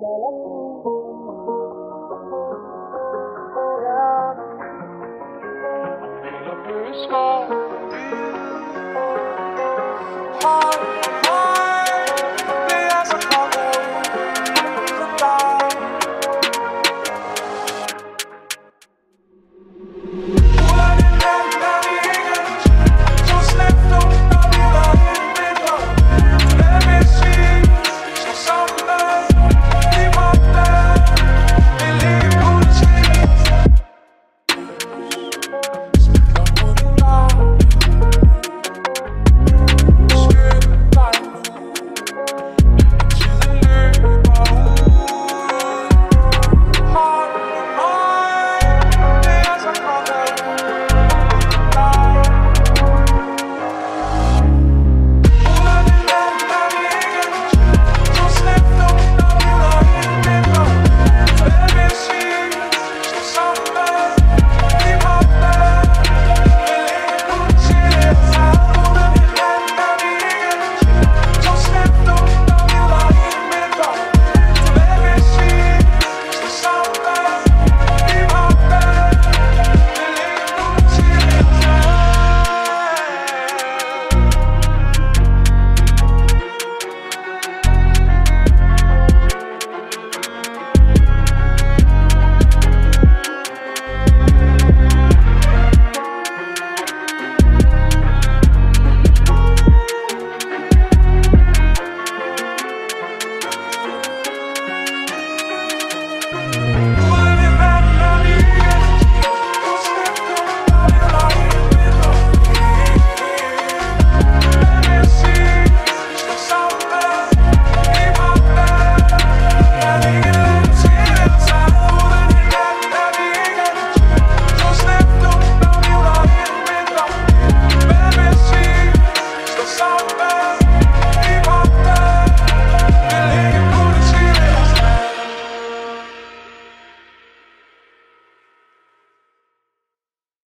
dalam